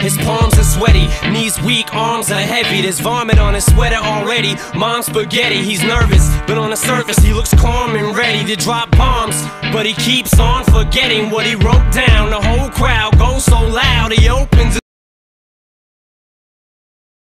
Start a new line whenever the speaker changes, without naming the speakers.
His palms are sweaty, knees weak, arms are heavy. There's vomit on his sweater already. Mom's spaghetti, he's nervous, but on the surface he looks calm and ready to drop bombs. But he keeps on forgetting what he wrote down. The whole crowd goes so loud, he opens